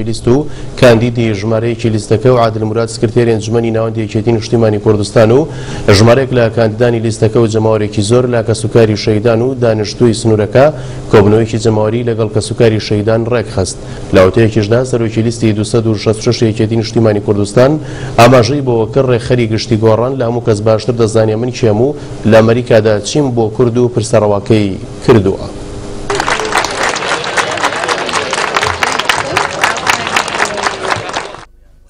ی لیست و کاندیدی ژمارەیەکی لیستەکە و عادل موراد سکرتێری ئەنجومەنی ناوەندی یەکێتی نیشتیمانی کوردستان و ژمارەیەک لە کاندیدانی لیستەکە و جەماوەرێکی زۆر لە کەسوکاری شەهیدان و دانیشتووی سنوورەکە کۆبوونەوەیەکی جەماوەری لەگەڵ کەسوکاری شەهیدان ڕێکخست. لە وتەیەکیشدا سەرۆکی لیستی دوو سەد و شەست و شەش یەکێتی نیشتیمانی کوردستان ئاماژەی بەوەکرد ڕێکخەری گشتی گۆڕان لە هەموو کەس باشتر دەزانێ من کێم و لە ئەمەریکادا چیم بۆ کورد و پرسە ڕەواکەی کردووە.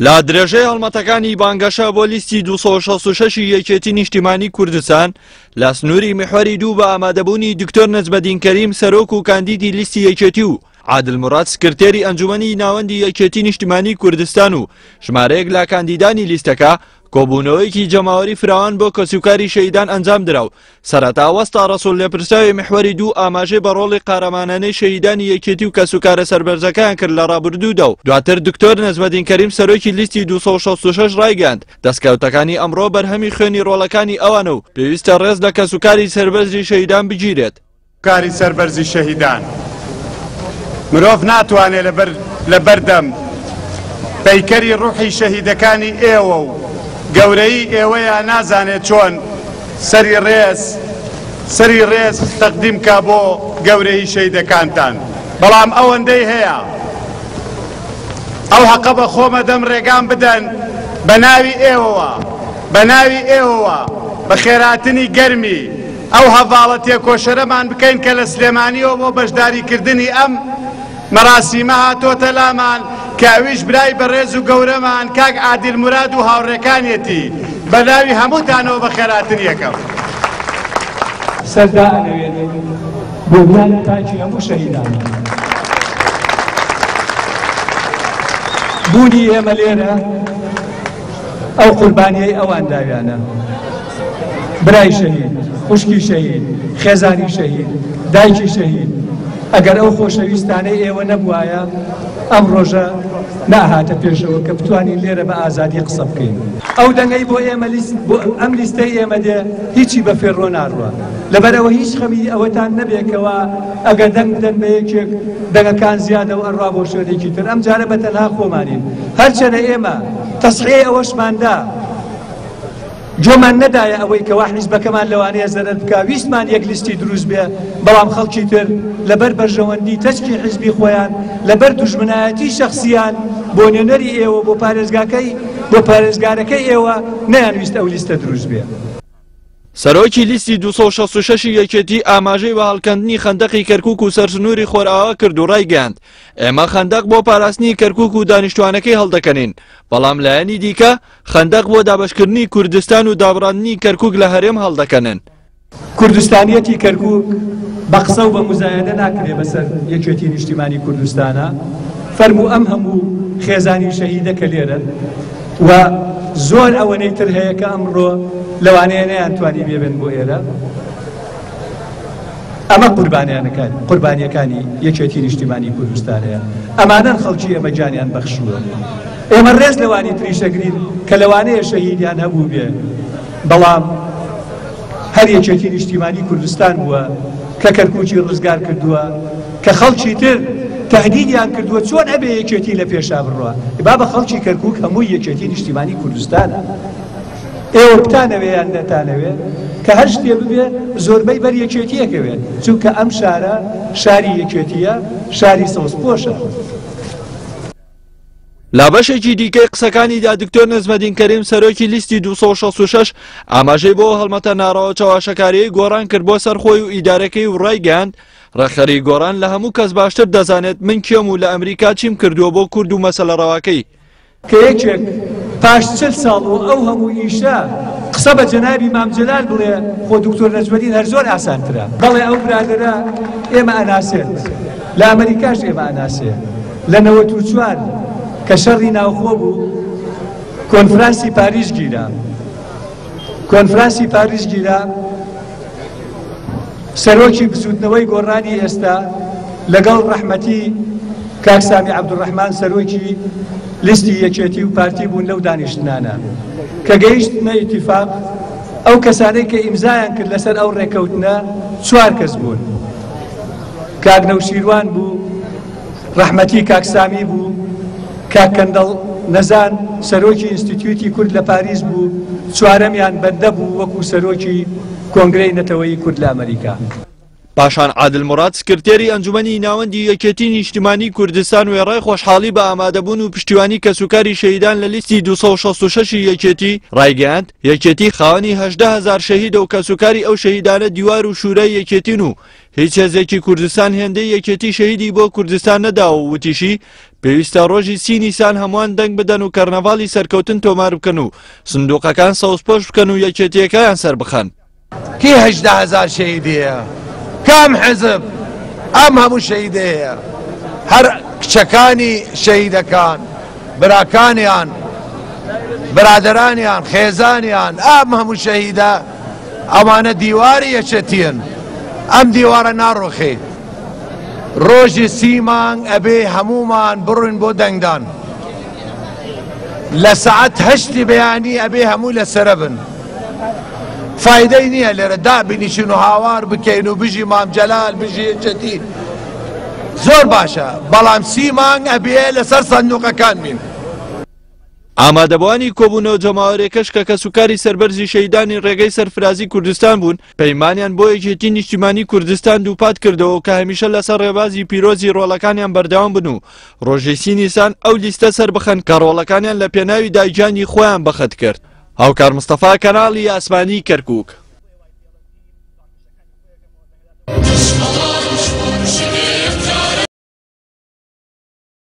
لە درێژەی هەڵمەتەکانی بانگەشە بۆ لیستی 266 یەکێتی نیشتیمانی کوردستان لە سنووری میحوەری دوو بە ئامادەبوونی دکتۆر نەجمەدین کەریم سەرۆک و کاندیدی لیستی یەکێتی و عادل مراد سکرتێری ئەنجومنی ناوەندی یەکێتی نیشتیمانی کوردستان و ژمارەیەک لە کاندیدانی لیستەکە کۆبوونەوەیەکی جەماوەری فراوان بۆ کەسوکاری شەیدان ئەنجام درا و سەرەتا وەستا ڕەسوڵ لە پرسراوی محوەری دوو ئاماژەی بە ڕۆڵی قارەمانانەی شەهیدانی یەکێتی و کەسوکارە سەربەرزەکەیان کرد لە ڕابردوودا و دواتر دکتۆر نەجمەدین کەریم سەرۆکی لیستی 266 ڕایگەیاند دەستکەوتەکانی ئەمڕۆ بەرهەمی خوێنی ڕۆڵەکانی ئەوانە و پێویستە ڕێز لە کەسوکاری سەربەرزی شەهیدان بگیرێت. کاری سەر بەرزی شەهیدان مرۆڤ ناتوانێ لەبەر لەبەردەم پەیکەری ڕوحی شەهیدەکانی ئێوە و گەورەی ئێوەیە نازانێ چۆن سەری ڕێز سەری ڕێز تەقدیم کا بۆ گەورەی شەیدەکانتان بەڵام ئەوەندەی هەیە ئەو حەقە بە خۆمە دەم ڕێگان بدەن بە ناوی ئێوەوە بە ناوی ئێوەوە بە خێراتنی گەرمی ئەو هەڤاڵە تێکۆشەرەمان بکەین کە لە سلێمانیەوە بۆ بەشداریکردنی ئەم مەراسیمە هاتۆتە لامان کە ئەویش برای بەڕێز و گەورەمان کاک عادل مراد و هاوڕێکانیەتی بە ناوی هەمووتانەوە بە خێراتر یەکەم سەردا ئەنەوێت بۆ بیانی تاکی هەموو شەهیدان بوونی ئێمە لێرە ئەو قوربانیەی ئەوان داویانە برای شەهید، خوشکی شەهید، خێزانی شەهید، دایکی شەهید، ئەگەر ئەو خۆشەویستانەی ئێوە نەبوایە ئەم ڕۆژە ناهاتە پێشەوە کە بتوانین لێرە بە ئازادی قسە بکەین. ئەو دەنگەی بۆ ئێمە لیست بۆ ئەم لیستەی ئێمە دێ هیچی بە فێڕۆ ناڕوە لەبەرەوە هیچ خەمی ئەوەتان نەبێکەوە ئەگە دەنگ دەن بە یەکێک دەنگەکان زیادە و ئەڕوا بۆ شوێنێکی تر ئەم جارە بە تەنها خۆمانین هەرچەنە ئێمە تەسحەیە ئەوەشماندا جۆمان نەدایە ئەوەی کەوا حیزبەکەمان لەوانەیە زەرەر بکا ویستمان یەک لیستی دروست بێ بەڵام خەڵکی تر لەبەر بەرژەوەندی تەچکی حیزبی خۆیان لەبەر دوژمنایەتی شەخصیان بۆ نوێنەری ئێوە بۆ پارێزگاکەی بۆ پارێزگارەکەی ئێوە نەیانویست ئەو لیستە دروست بێ. سەرۆکی لیستی 266 ی یەکێتی ئاماژەی بە هەڵکەندنی خەندەقی کەرکوک و سەرسنووری خۆرئاوا کرد و ڕایگەیاند ئێمە خەندەق بۆ پاراستنی کەرکوک و دانیشتوانەکەی هەڵدەکەنین بەڵام لایەنی دیکە خەندەق بۆ دابەشکردنی کوردستان و دابڕاندنی کەرکوک لە هەرێم هەڵدەکەنن. کوردستانیەتی کەرکوک بە قسە و بە موزایەدە ناکرێ بەسەر یەکێتی نیشتیمانی کوردستانە، فەرموو ئەم هەموو خێزانی شەهیدە کە لێرەن و زۆر ئەوەنەی تر هەیە کە ئەمڕۆ لەوانەیە نەیانتوانی بێبێن بۆ ئێرە، ئەمە قوربانیانەکان قوربانیەکانی یەکێتی نیشتیمانی کوردستانەیە، ئەمانەن خەڵکی ئێمە گیانیان بەخشووە. ئێمە رێز لەوانی تریشە گرین کە لەوانەیە شەهیدیان هەبووبێ بەڵام هەر یەکێتی نیشتیمانی کوردستان بووە کە کەرکوچی ڕزگار کردووە کە خەڵکی تر تهدیدیان کردووە چۆن ئەبێ یەکێتی لە پێشا بڕوە با بە خەڵکی کەرکک هەموو یەکێتی نیشتیمانی کوردستانە ئێوە بتانەوێ یان نەتانەوێ کە هەر شتێ ببێ زۆربەی بەر یەکێتیەکەوێت چونکە ئەم شارە شاری یەکێتیە شاری سەوزپۆشە لە بەشێکی دیکەی قسەکانیدا دکتۆر نزمەدین کەریم سەرۆکی لیستی 266 ئاماژەی بۆ هەڵمەتە ناڕەوە چەواشەکاریی گۆڕان کرد بۆ سەرخۆی و ئیدارەکەی و ڕایگەاند ڕێکخەری گۆڕان لە هەموو کەس باشتر دەزانێت من کێم و لە ئەمریکا چیم کردووە بۆ کورد و مەسەلە ڕەواکەی کە یەکێک پاش چل ساڵ و ئەو هەموو ئیشە قسە بە جەنابی مام جەلال بڵێ خۆ دکتۆر نەجمەدین هەر زۆر ئاسانترە بەڵێ ئەو برادەرە ئێمە ئەناسێت لە ئەمریکاش ئێمە ئەناسێت لە نەوەد و چوار کە شەڕی ناوخۆ بوو کۆنفرانسی پاریس گیرا کۆنفرانسی پاریس گیرا سەرۆکی بزوتنەوەی گۆڕانی ئێستا لەگەڵ ڕەحمەتی کاک سامی عەبدوڕەحمان سەرۆکی لیستی یەکێتی و پارتی بوون لەو دانیشتنانە کە گەیشتنە ئیتیفاق ئەو کەسانەی کە ئیمزایان کرد لەسەر ئەو ڕێکەوتنە چوار کەس بوون کاک نەوشیروان بوو ڕەحمەتی کاک سامی بوو کاک کەندەڵ نەزان سەرۆکی ئینستیتیوتی کورد لە پاریس بوو چوارەمیان بەندە بوو وەکو سەرۆکی کۆنگرەی نەتەوەی کورد لە ئەمریکا. پاشان عادل مراد سکرتێری ئەنجومەنی ناوەندی یەکێتی نیشتیمانی کوردستان وێڕای خۆشحاڵی بە ئامادەبوون و پشتیوانی کەسوکاری شەهیدان لە لیستی 266 یەکێتی ڕایگەیاند یەکێتی خاوەنی 18 هزار شەهیدە و کەسوکاری ئەو شەهیدانە دیوار و شوورای یەکێتین و هیچ هێزێکی کوردستان هێندەی یەکێتی شەهیدی بۆ کوردستان نەداوە و وتیشی، پێویستە ڕۆژی سی نیسان هەمووان دەنگ بدەن و کەرنەڤاڵی سەرکەوتن تۆمار بکەن و سندووقەکان سەوزپۆش بکەن و یەکێتییەکەیان سەربخەن. کێ هەژدە هەزار شەهیدی هەیە؟ کام حزب ئەم هەموو شەهیدەی هەیە؟ هەر کچەکانی شەهیدەکان، براکانیان، برادەرانیان، خێزانیان ئەم هەموو شەهیدە؟ ئەمانە دیواری یەکێتییەن ئەم دیوارە ناڕۆخێ ڕۆژی سی مانگ ئەبێ هەموومان بڕوین بۆ دەنگدان لە سعات هەشتی بەیانی ئەبێ هەموو لەسرە بن فیدەی نییە لێرە دابینیشن و هاوار بکەین و بژی مامجلال بژی چەتی زۆر باشە بەڵام سی مانگ ئەبێ لەسەر سندوقەکان بین. ئامادەبوانی کۆبونەوە جەماوەرێکەش کە کەسوکاری سەربەرزی شەهیدانی ڕێگەی سەرفرازی کوردستان بوون پەیمانیان بۆ یەکێتی نیشتیمانی کوردستان دووپات کردەوەو کە هەمیشە لەسەر ڕێبازی پیرۆزی ڕۆڵەکانیان بەردەوام بن و ڕۆژی سی نیسان ئەو لیستە سەربخەن کە ڕۆڵەکانیان لە پێناویدا گیانی خۆیان بەخت کرد. هاوکار مستەفا کەناڵی ئاسمانی کەرکوک.